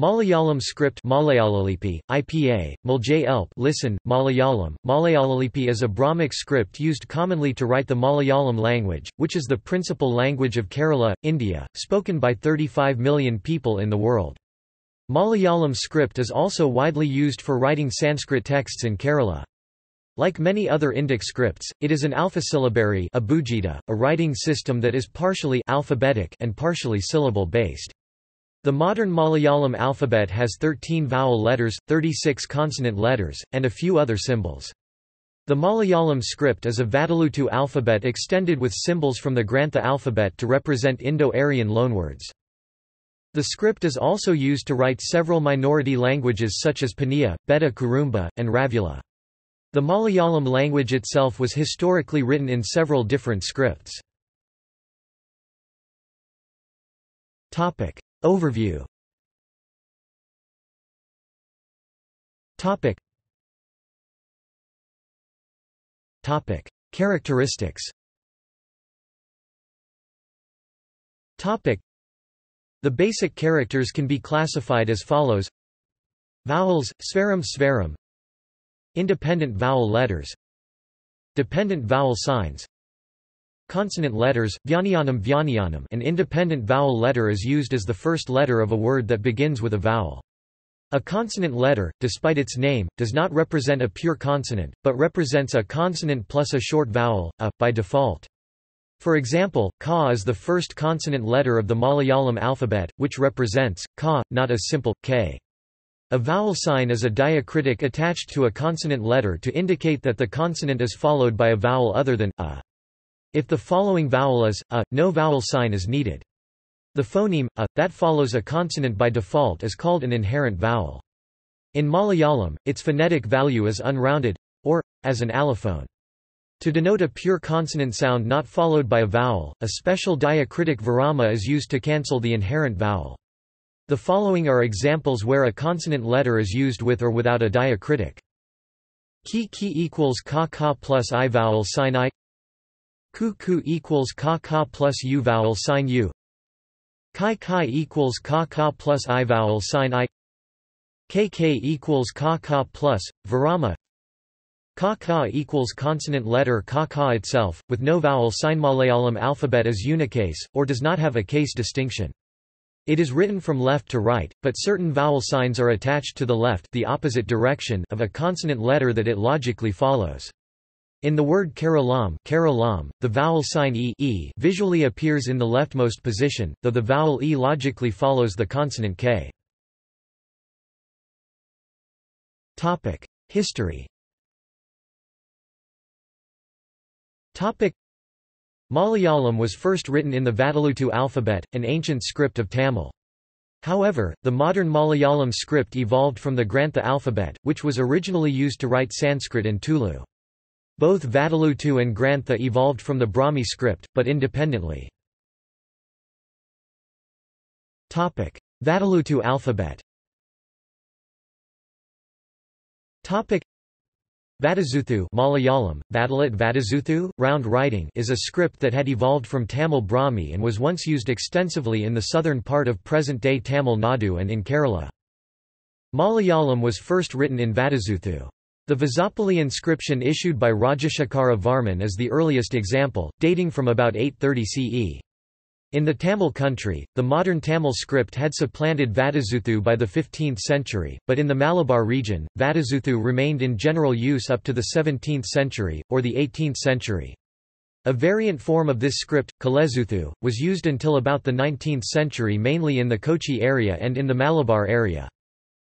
Malayalam script Malayalalippi, IPA, Mulj Elp listen, Malayalam. Malayalalippi is a Brahmic script used commonly to write the Malayalam language, which is the principal language of Kerala, India, spoken by 35 million people in the world. Malayalam script is also widely used for writing Sanskrit texts in Kerala. Like many other Indic scripts, it is an alphasyllabary a writing system that is partially alphabetic and partially syllable-based. The modern Malayalam alphabet has 13 vowel letters, 36 consonant letters, and a few other symbols. The Malayalam script is a Vatteluttu alphabet extended with symbols from the Grantha alphabet to represent Indo-Aryan loanwords. The script is also used to write several minority languages such as Paniya, Beta Kurumba, and Ravula. The Malayalam language itself was historically written in several different scripts. Overview. Topic. Topic. Characteristics. Topic. The basic characters can be classified as follows. Vowels, Svaram Svaram Independent vowel letters. Dependent vowel signs Consonant letters, Vyanyanam Vyanyanam an independent vowel letter is used as the first letter of a word that begins with a vowel. A consonant letter, despite its name, does not represent a pure consonant, but represents a consonant plus a short vowel, a, by default. For example, ka is the first consonant letter of the Malayalam alphabet, which represents, ka, not a simple, k. A vowel sign is a diacritic attached to a consonant letter to indicate that the consonant is followed by a vowel other than, a. If the following vowel is, a, no vowel sign is needed. The phoneme, a, that follows a consonant by default is called an inherent vowel. In Malayalam, its phonetic value is unrounded, or, as an allophone. To denote a pure consonant sound not followed by a vowel, a special diacritic virama is used to cancel the inherent vowel. The following are examples where a consonant letter is used with or without a diacritic. Ki ki equals ka ka plus i vowel sign i Ku ku equals ka ka plus u vowel sign u. Kai kai equals ka ka plus i vowel sign i. Kk equals ka ka plus virama. Ka ka equals consonant letter ka ka itself, with no vowel sign. Malayalam alphabet is unicase, or does not have a case distinction. It is written from left to right, but certain vowel signs are attached to the left the opposite direction of a consonant letter that it logically follows. In the word Keralam, Keralam the vowel sign e, e visually appears in the leftmost position, though the vowel e logically follows the consonant k. History Malayalam was first written in the Vatteluttu alphabet, an ancient script of Tamil. However, the modern Malayalam script evolved from the Grantha alphabet, which was originally used to write Sanskrit and Tulu. Both Vatteluttu and Grantha evolved from the Brahmi script, but independently. Vatteluttu alphabet Vatazuthu Malayalam, Vadalat Vatazuthu, round writing is a script that had evolved from Tamil Brahmi and was once used extensively in the southern part of present-day Tamil Nadu and in Kerala. Malayalam was first written in Vatazuthu. The Vazhappally inscription issued by Rajashekara Varman is the earliest example, dating from about 830 CE. In the Tamil country, the modern Tamil script had supplanted Vatazuthu by the 15th century, but in the Malabar region, Vatazuthu remained in general use up to the 17th century, or the 18th century. A variant form of this script, Kolezhuthu, was used until about the 19th century mainly in the Kochi area and in the Malabar area.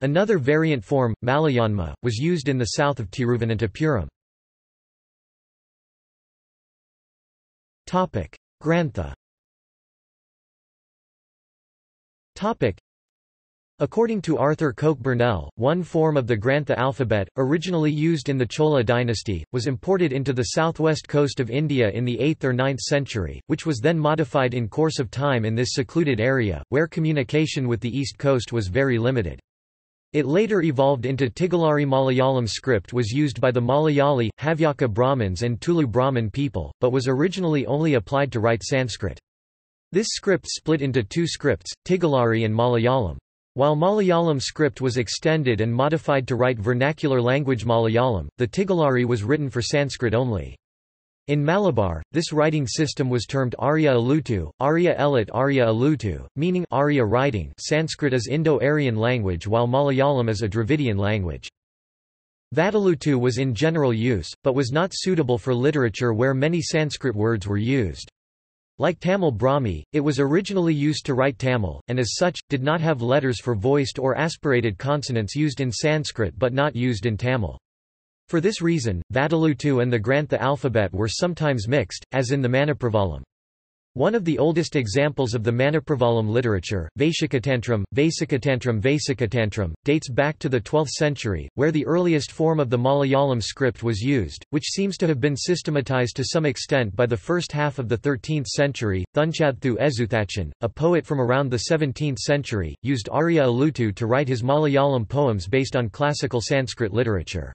Another variant form, Malayanma, was used in the south of Tiruvananthapuram. Grantha According to Arthur Coke Burnell, one form of the Grantha alphabet, originally used in the Chola dynasty, was imported into the southwest coast of India in the 8th or 9th century, which was then modified in course of time in this secluded area, where communication with the east coast was very limited. It later evolved into Tigalari Malayalam script was used by the Malayali, Havyaka Brahmins and Tulu Brahmin people, but was originally only applied to write Sanskrit. This script split into two scripts, Tigalari and Malayalam. While Malayalam script was extended and modified to write vernacular language Malayalam, the Tigalari was written for Sanskrit only. In Malabar, this writing system was termed Arya Alutu, Arya Elit Arya Alutu, meaning Arya writing Sanskrit is Indo-Aryan language while Malayalam is a Dravidian language. Vatteluttu was in general use, but was not suitable for literature where many Sanskrit words were used. Like Tamil Brahmi, it was originally used to write Tamil, and as such, did not have letters for voiced or aspirated consonants used in Sanskrit but not used in Tamil. For this reason, Vatteluttu and the Grantha alphabet were sometimes mixed, as in the Manipravalam. One of the oldest examples of the Manipravalam literature, Vaishakatantram, Vaisakatantram Vaisakatantram, dates back to the 12th century, where the earliest form of the Malayalam script was used, which seems to have been systematized to some extent by the first half of the 13th century. Thunchaththu Ezhuthachan, a poet from around the 17th century, used Arya Alutu to write his Malayalam poems based on classical Sanskrit literature.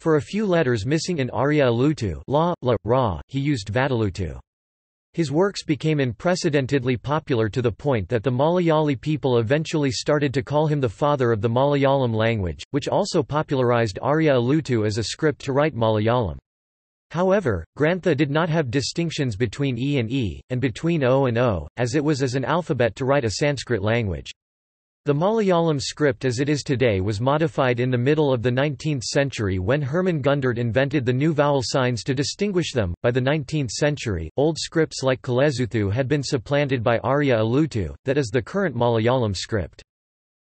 For a few letters missing in Arya Alutu la, la, ra, he used Vatteluttu. His works became unprecedentedly popular to the point that the Malayali people eventually started to call him the father of the Malayalam language, which also popularized Arya Alutu as a script to write Malayalam. However, Grantha did not have distinctions between E and E, and between O and O, as it was as an alphabet to write a Sanskrit language. The Malayalam script as it is today was modified in the middle of the 19th century when Hermann Gundert invented the new vowel signs to distinguish them. By the 19th century, old scripts like Kolezhuthu had been supplanted by Arya Alutu, that is the current Malayalam script.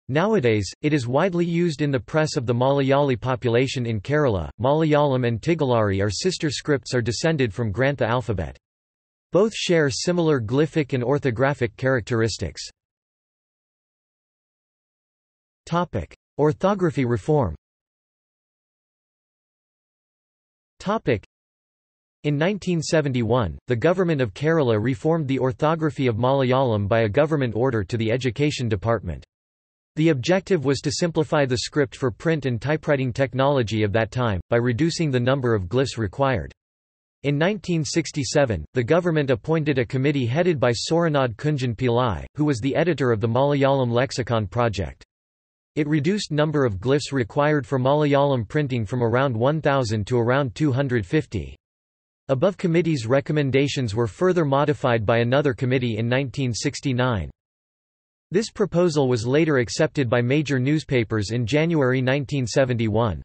Nowadays, it is widely used in the press of the Malayali population in Kerala. Malayalam and Tigalari are sister scripts are descended from Grantha alphabet. Both share similar glyphic and orthographic characteristics. Topic: Orthography reform. Topic: in 1971, the government of Kerala reformed the orthography of Malayalam by a government order to the Education Department. The objective was to simplify the script for print and typewriting technology of that time, by reducing the number of glyphs required. In 1967, the government appointed a committee headed by Soranad Kunjan Pillai, who was the editor of the Malayalam Lexicon project. It reduced number of glyphs required for Malayalam printing from around 1,000 to around 250. Above committee's recommendations were further modified by another committee in 1969. This proposal was later accepted by major newspapers in January 1971.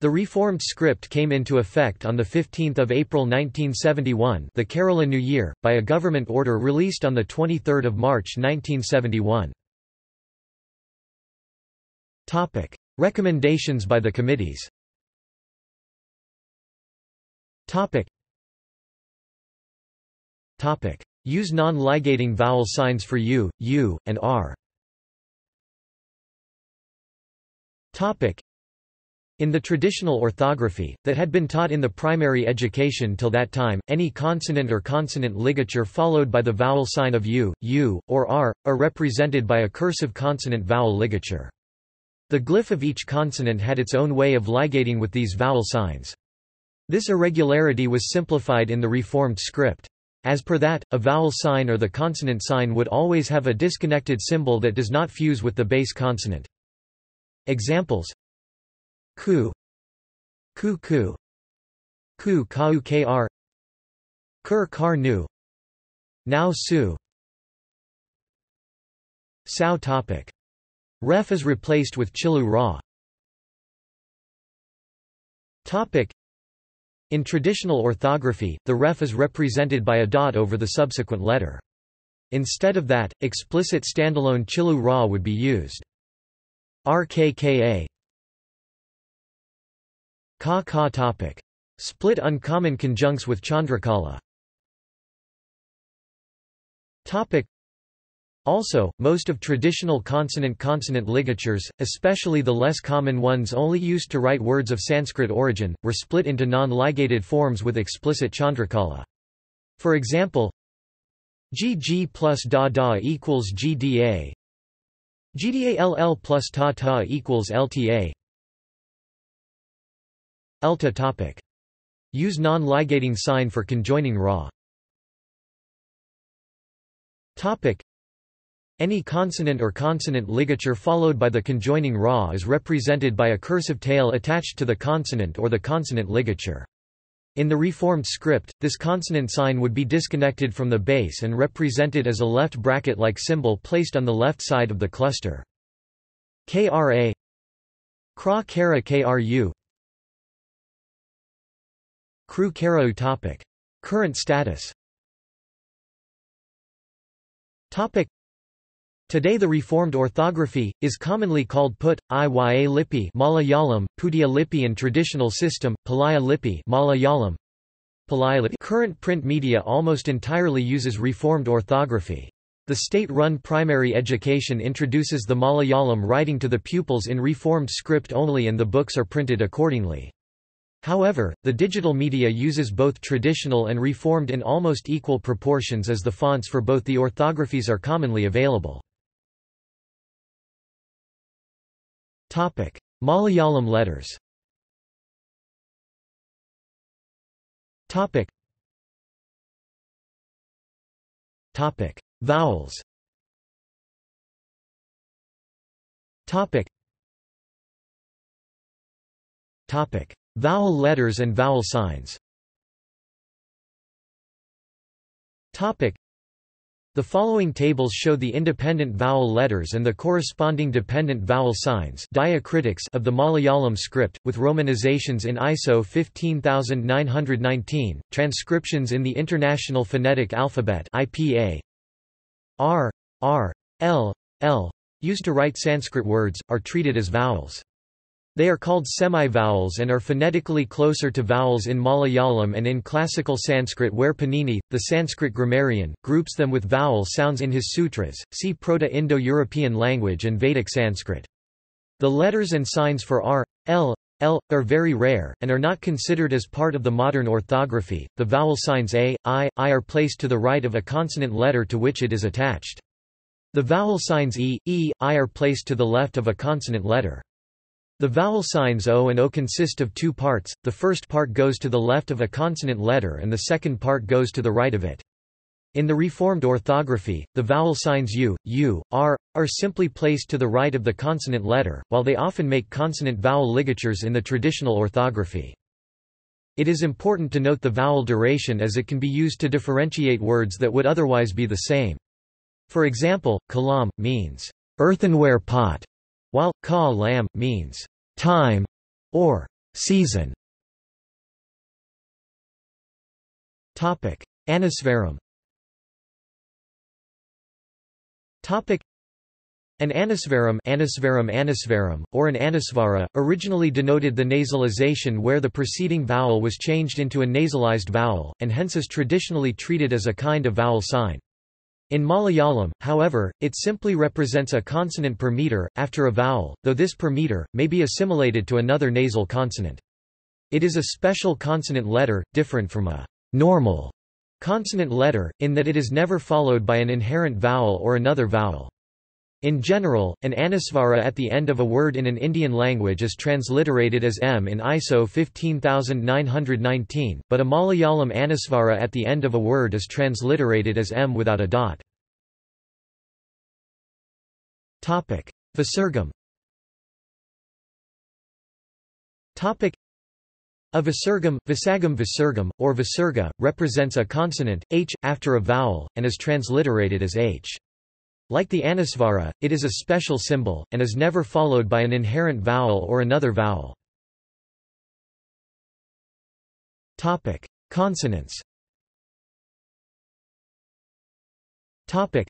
The reformed script came into effect on 15 April 1971 the Kerala New Year, by a government order released on 23 March 1971. Topic. Recommendations by the committees Topic. Topic. Use non-ligating vowel signs for U, U, and R. Topic. In the traditional orthography, that had been taught in the primary education till that time, any consonant or consonant ligature followed by the vowel sign of U, U, or R, are represented by a cursive consonant vowel ligature. The glyph of each consonant had its own way of ligating with these vowel signs. This irregularity was simplified in the reformed script. As per that, a vowel sign or the consonant sign would always have a disconnected symbol that does not fuse with the base consonant. Examples. Ku. Ku Ku. Ku Kau Kr. Kur Kar Nu. Now Su. Sao topic Ref is replaced with Chilu Ra. In traditional orthography, the ref is represented by a dot over the subsequent letter. Instead of that, explicit standalone Chilu Ra would be used. RKKA Ka Ka topic. Split uncommon conjuncts with Chandrakala. Topic. Also, most of traditional consonant-consonant ligatures, especially the less common ones only used to write words of Sanskrit origin, were split into non-ligated forms with explicit chandrakala. For example, GG plus da da equals GDA plus ta ta equals LTA ELTA topic. Use non-ligating sign for conjoining ra. Topic. Any consonant or consonant ligature followed by the conjoining ra is represented by a cursive tail attached to the consonant or the consonant ligature. In the reformed script, this consonant sign would be disconnected from the base and represented as a left bracket-like symbol placed on the left side of the cluster. KRA Kra Kara KRU Kru Kara topic. Current status topic. Today the reformed orthography, is commonly called Put, Iya Lippi Malayalam, Pudia Lippi and traditional system, Palaya Lippi Malayalam. Current print media almost entirely uses reformed orthography. The state-run primary education introduces the Malayalam writing to the pupils in reformed script only and the books are printed accordingly. However, the digital media uses both traditional and reformed in almost equal proportions as the fonts for both the orthographies are commonly available. Topic: Malayalam letters. Topic. Topic: Vowels. Topic. Topic: Vowel letters and vowel signs. Topic. The following tables show the independent vowel letters and the corresponding dependent vowel signs diacritics of the Malayalam script, with romanizations in ISO 15919, transcriptions in the International Phonetic Alphabet IPA. R, R, L, L, used to write Sanskrit words, are treated as vowels. They are called semi-vowels and are phonetically closer to vowels in Malayalam and in classical Sanskrit where Panini, the Sanskrit grammarian, groups them with vowel sounds in his sutras, see Proto-Indo-European language and Vedic Sanskrit. The letters and signs for R, L, L, are very rare, and are not considered as part of the modern orthography. The vowel signs A, I, I are placed to the right of a consonant letter to which it is attached. The vowel signs E, E, I are placed to the left of a consonant letter. The vowel signs O and O consist of two parts, the first part goes to the left of a consonant letter and the second part goes to the right of it. In the Reformed orthography, the vowel signs U, U, R, are simply placed to the right of the consonant letter, while they often make consonant-vowel ligatures in the traditional orthography. It is important to note the vowel duration as it can be used to differentiate words that would otherwise be the same. For example, kalam, means earthenware pot, while ka lam means time or season. Topic: Anusvaram. Topic: an anusvaram, anusvaram anusvaram, or an anusvara, originally denoted the nasalization where the preceding vowel was changed into a nasalized vowel, and hence is traditionally treated as a kind of vowel sign. In Malayalam, however, it simply represents a consonant per meter, after a vowel, though this per meter, may be assimilated to another nasal consonant. It is a special consonant letter, different from a normal consonant letter, in that it is never followed by an inherent vowel or another vowel. In general, an anusvara at the end of a word in an Indian language is transliterated as m in ISO 15919, but a Malayalam anusvara at the end of a word is transliterated as m without a dot. Visargam a visargam, visagam visargam, or visarga, represents a consonant, h, after a vowel, and is transliterated as h. Like the anusvara, it is a special symbol, and is never followed by an inherent vowel or another vowel. Topic: Consonants. Topic.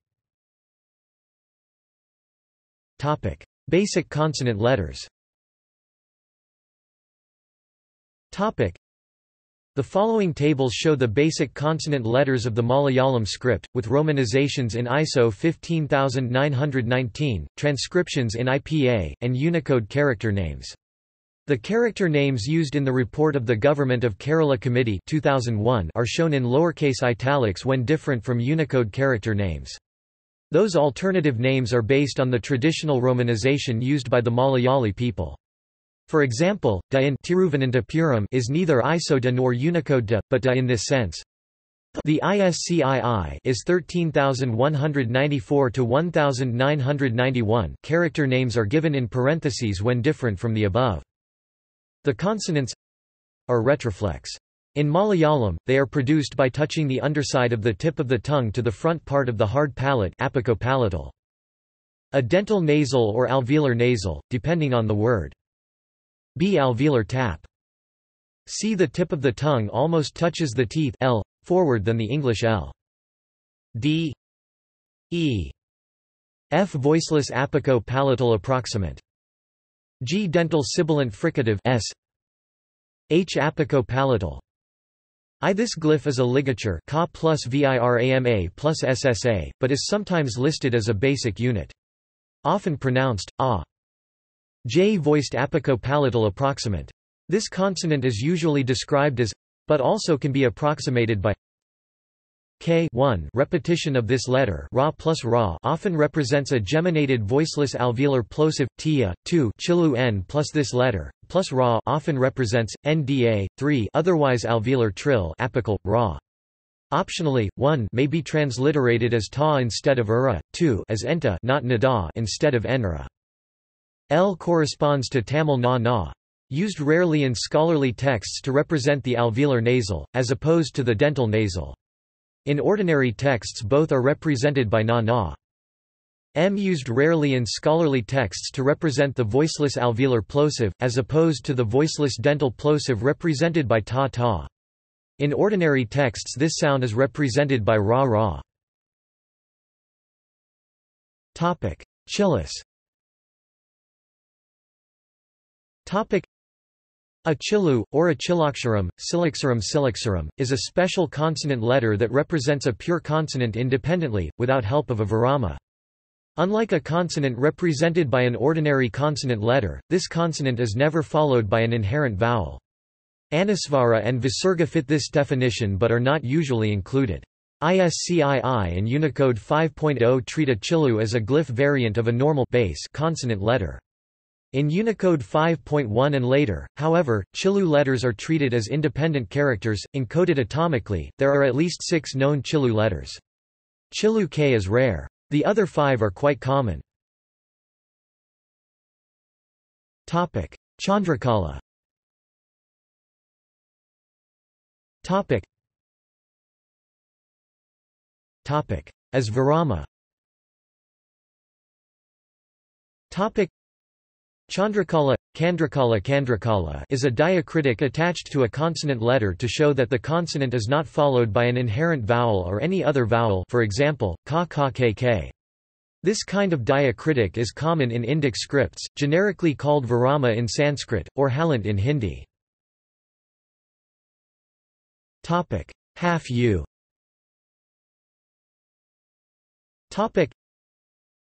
Topic: Basic consonant letters. Topic: the following tables show the basic consonant letters of the Malayalam script, with romanizations in ISO 15919, transcriptions in IPA, and Unicode character names. The character names used in the report of the Government of Kerala Committee 2001 are shown in lowercase italics when different from Unicode character names. Those alternative names are based on the traditional romanization used by the Malayali people. For example, da in Tiruvananthapuram is neither ISO nor Unicode da, but da in this sense. The ISCII is 13194 to 1991. Character names are given in parentheses when different from the above. The consonants are retroflex. In Malayalam, they are produced by touching the underside of the tip of the tongue to the front part of the hard palate apicopalatal. A dental nasal or alveolar nasal, depending on the word. B alveolar tap. C the tip of the tongue almost touches the teeth L, forward than the English L. D E F voiceless apico-palatal approximant. G dental sibilant fricative S H apico-palatal. I this glyph is a ligature Ka plus VIRAMA plus SSA, but is sometimes listed as a basic unit. Often pronounced, ah. J voiced apico-palatal approximant. This consonant is usually described as but also can be approximated by k 1 repetition of this letter ra plus ra often represents a geminated voiceless alveolar plosive tia 2 chilu n plus this letter plus ra often represents nda 3 otherwise alveolar trill apical ra Optionally, 1 may be transliterated as ta instead of ura, 2 as enta not nada instead of enra. L corresponds to Tamil na na, Used rarely in scholarly texts to represent the alveolar nasal, as opposed to the dental nasal. In ordinary texts both are represented by na-na. M used rarely in scholarly texts to represent the voiceless alveolar plosive, as opposed to the voiceless dental plosive represented by ta-ta. In ordinary texts this sound is represented by ra-ra. Chillus a chilu, or a chilaksharam, silaksharam silaksharam, is a special consonant letter that represents a pure consonant independently, without help of a virama. Unlike a consonant represented by an ordinary consonant letter, this consonant is never followed by an inherent vowel. Anusvara and Visarga fit this definition but are not usually included. ISCII and Unicode 5.0 treat a chilu as a glyph variant of a normal base consonant letter. In Unicode 5.1 and later, however, Chilu letters are treated as independent characters, encoded atomically. There are at least six known Chilu letters. Chilu K is rare. The other five are quite common. Topic: Chandrakala. Topic. Topic: As Virama. Topic. Chandrakala, Kandrakala Kandrakala is a diacritic attached to a consonant letter to show that the consonant is not followed by an inherent vowel or any other vowel for example, ka ka k k. This kind of diacritic is common in Indic scripts, generically called Virama in Sanskrit, or Halant in Hindi. Half U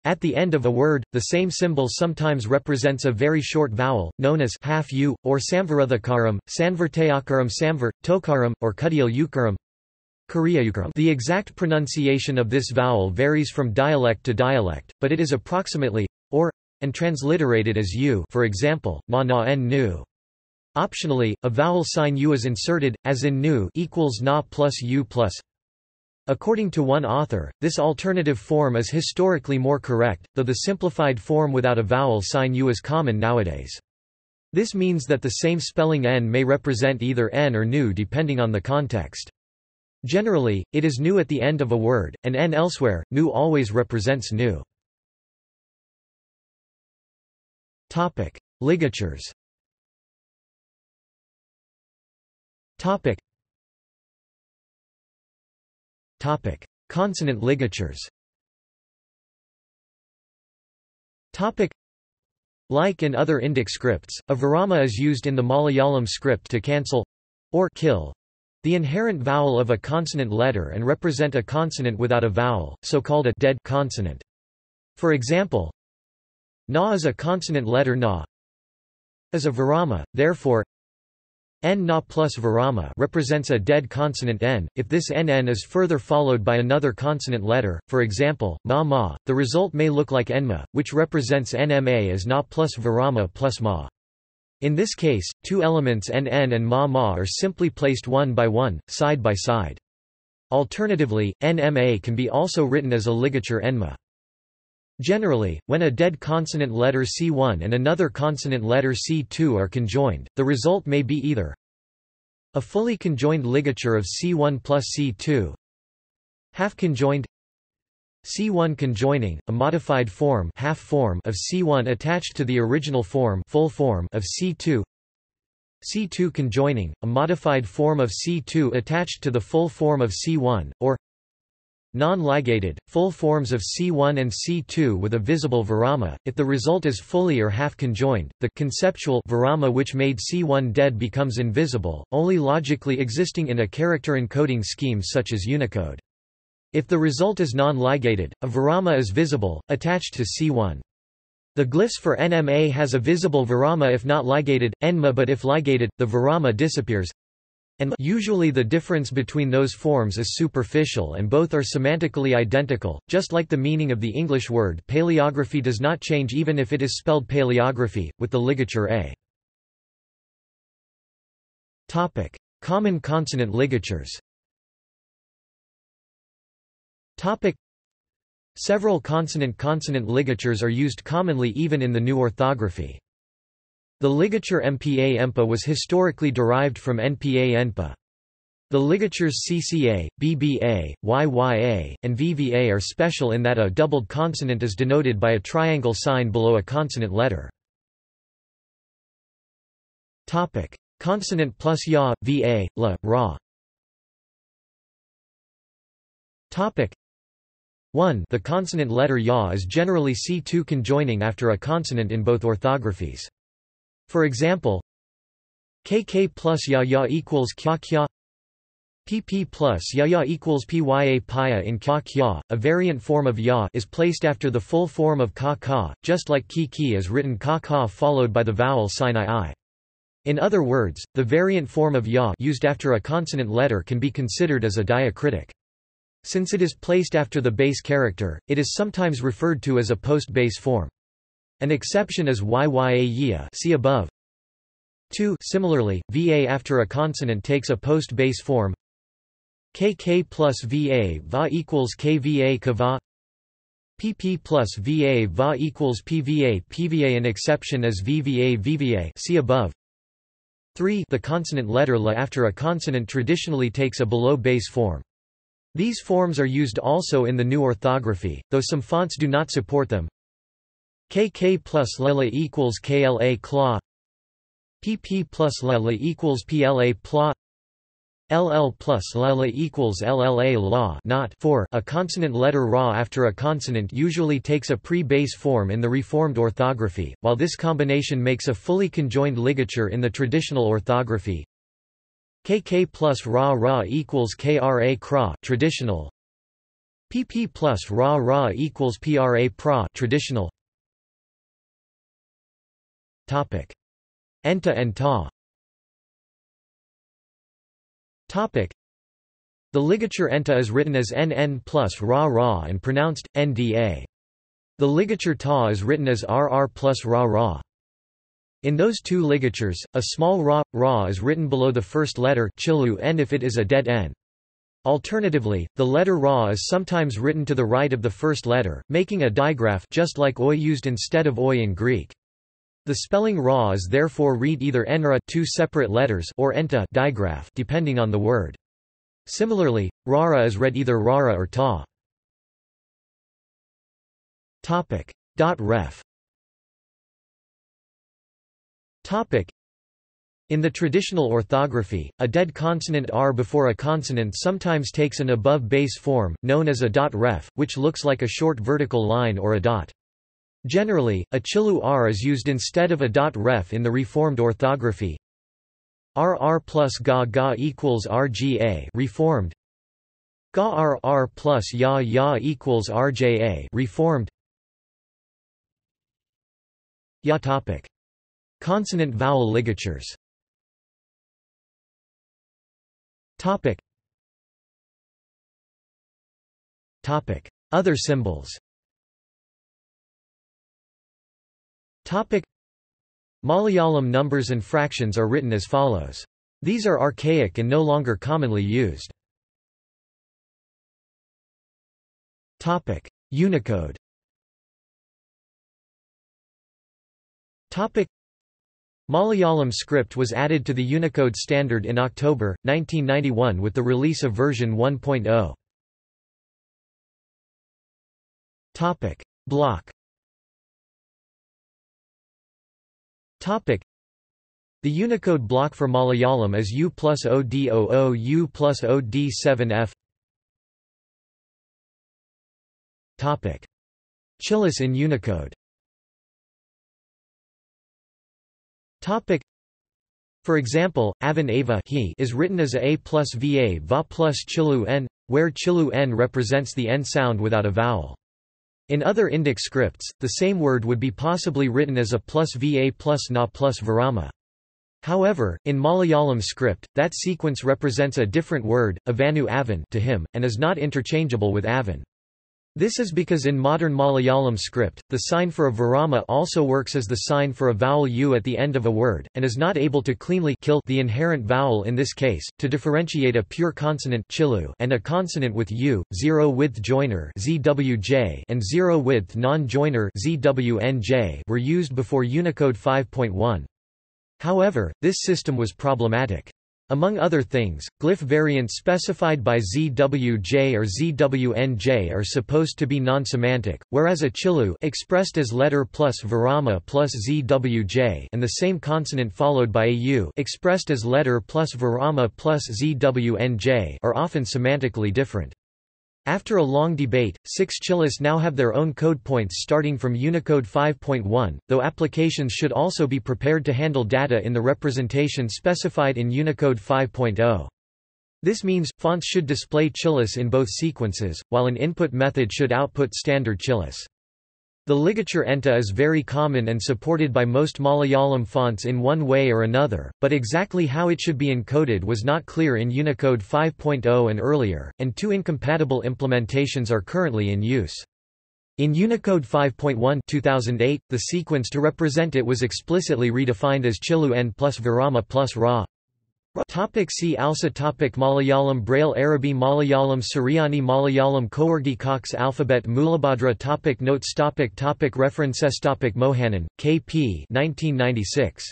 at the end of a word, the same symbol sometimes represents a very short vowel, known as half u, or samvarudhakaram, sanvartayakaram samvar, tokaram, or kudial ukaram. The exact pronunciation of this vowel varies from dialect to dialect, but it is approximately or and transliterated as u for example, ma na n nu. Optionally, a vowel sign u is inserted, as in nu equals na plus u plus According to one author, this alternative form is historically more correct, though the simplified form without a vowel sign U is common nowadays. This means that the same spelling n may represent either n or nu depending on the context. Generally, it is nu at the end of a word, and n elsewhere, nu always represents nu. Ligatures Topic: Consonant ligatures. Topic: Like in other Indic scripts, a virama is used in the Malayalam script to cancel or kill the inherent vowel of a consonant letter and represent a consonant without a vowel, so called a dead consonant. For example, na is a consonant letter na is a virama, therefore N na plus virama represents a dead consonant n. If this nn is further followed by another consonant letter, for example, ma ma, the result may look like enma, which represents nma as na plus virama plus ma. In this case, two elements nn and ma ma are simply placed one by one, side by side. Alternatively, NMA can be also written as a ligature enma. Generally, when a dead consonant letter C1 and another consonant letter C2 are conjoined, the result may be either a fully conjoined ligature of C1 plus C2 half conjoined C1 conjoining, a modified form, half form of C1 attached to the original form, full form of C2. C2 conjoining, a modified form of C2 attached to the full form of C1, or non-ligated, full forms of C1 and C2 with a visible virama, if the result is fully or half conjoined, the conceptual virama which made C1 dead becomes invisible, only logically existing in a character encoding scheme such as Unicode. If the result is non-ligated, a virama is visible, attached to C1. The glyphs for NMA has a visible virama if not ligated, NMA but if ligated, the virama disappears. And usually the difference between those forms is superficial and both are semantically identical, just like the meaning of the English word paleography does not change even if it is spelled paleography, with the ligature a. Topic. Common consonant ligatures Topic. Several consonant-consonant ligatures are used commonly even in the new orthography. The ligature MPA-EMPA was historically derived from NPA-ENPA. The ligatures CCA, BBA, YYA, and VVA are special in that a doubled consonant is denoted by a triangle sign below a consonant letter. Topic: Consonant plus ya, va, la, ra. Topic: 1 The consonant letter ya is generally C2 conjoining after a consonant in both orthographies. For example, KK plus ya ya equals kya kya PP plus ya ya equals PYA Pya in kya kya, a variant form of ya is placed after the full form of ka ka, just like ki ki is written ka ka followed by the vowel sign i i. In other words, the variant form of ya used after a consonant letter can be considered as a diacritic. Since it is placed after the base character, it is sometimes referred to as a post-base form. An exception is YYA see above. 2 Similarly, VA after a consonant takes a post-base form. KK plus VA va equals KVA kava. PP plus VA va equals PVA PVA An exception is VVA VVA see above. 3 The consonant letter la after a consonant traditionally takes a below base form. These forms are used also in the new orthography, though some fonts do not support them. KK plus Lela equals KLA claw. PP plus Lela equals PLA plot LL plus Lela equals LLA law not for. A consonant letter ra after a consonant usually takes a pre-base form in the reformed orthography, while this combination makes a fully conjoined ligature in the traditional orthography. KK plus Ra Ra equals KRA Kra traditional. PP plus Ra Ra equals PRA Pra traditional Topic Enta and Ta Topic The ligature enta is written as NN plus Ra Ra and pronounced NDA. The ligature Ta is written as RR plus Ra Ra. In those two ligatures, a small ra, ra is written below the first letter chilu n if it is a dead n. Alternatively, the letter ra is sometimes written to the right of the first letter, making a digraph just like oi used instead of oi in Greek. The spelling ra is therefore read either enra two separate letters or enta digraph depending on the word. Similarly, rara is read either rara or ta. Topic. Ref in the traditional orthography, a dead consonant r before a consonant sometimes takes an above base form, known as a dot ref, which looks like a short vertical line or a dot. Generally, a chilu r is used instead of a dot ref in the reformed orthography. RR plus ga ga equals RGA reformed. Ga RR plus ya ya equals RJA reformed. Ya topic. Consonant-vowel ligatures Topic. Topic. Other symbols Topic. Malayalam numbers and fractions are written as follows. These are archaic and no longer commonly used. Topic: Unicode. Topic: Malayalam script was added to the Unicode standard in October 1991 with the release of version 1.0. Topic: Block. Topic: The Unicode block for Malayalam is U plus OD00 U plus OD7F. Topic: Chillus in Unicode. Topic. For example, Avan Ava he is written as a, plus va va plus chilu n, where chilu n represents the n sound without a vowel. In other Indic scripts, the same word would be possibly written as a plus va plus na plus virama. However, in Malayalam script, that sequence represents a different word, avanu avan to him, and is not interchangeable with avan. This is because in modern Malayalam script, the sign for a virama also works as the sign for a vowel u at the end of a word, and is not able to cleanly kill the inherent vowel in this case, to differentiate a pure consonant chilu and a consonant with u, zero-width joiner zwj and zero-width non-joiner zwnj were used before Unicode 5.1. However, this system was problematic. Among other things, glyph variants specified by ZWJ or ZWNJ are supposed to be non-semantic, whereas a chilu expressed as letter plus virama plus ZWJ and the same consonant followed by a u expressed as letter plus virama plus ZWNJ are often semantically different. After a long debate, six Chillus now have their own code points starting from Unicode 5.1, though applications should also be prepared to handle data in the representation specified in Unicode 5.0. This means, fonts should display Chillus in both sequences, while an input method should output standard Chillus. The ligature enta is very common and supported by most Malayalam fonts in one way or another, but exactly how it should be encoded was not clear in Unicode 5.0 and earlier, and two incompatible implementations are currently in use. In Unicode 5.1 2008, the sequence to represent it was explicitly redefined as Chilu n plus Virama plus Ra. Topic see also topic Malayalam Braille Arabi Malayalam Suryani Malayalam Kawargi Cox Alphabet Mulabhadra topic Notes topic topic References topic Mohanan, K.P. 1996.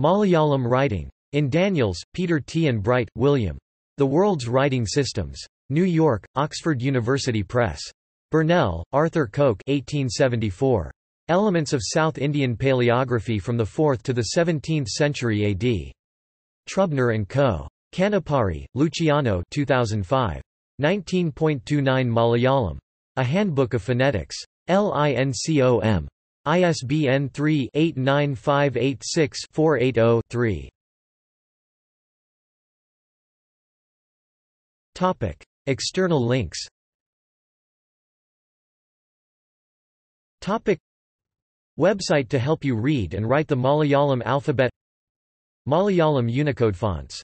Malayalam Writing. In Daniels, Peter T. and Bright, William. The World's Writing Systems. New York, Oxford University Press. Burnell, Arthur Coke 1874. Elements of South Indian Paleography from the 4th to the 17th century AD. Trubner and Co. Canepari, Luciano 2005. 19.29 Malayalam. A Handbook of Phonetics. LINCOM. ISBN 3-89586-480-3. External links Website to help you read and write the Malayalam alphabet Malayalam Unicode fonts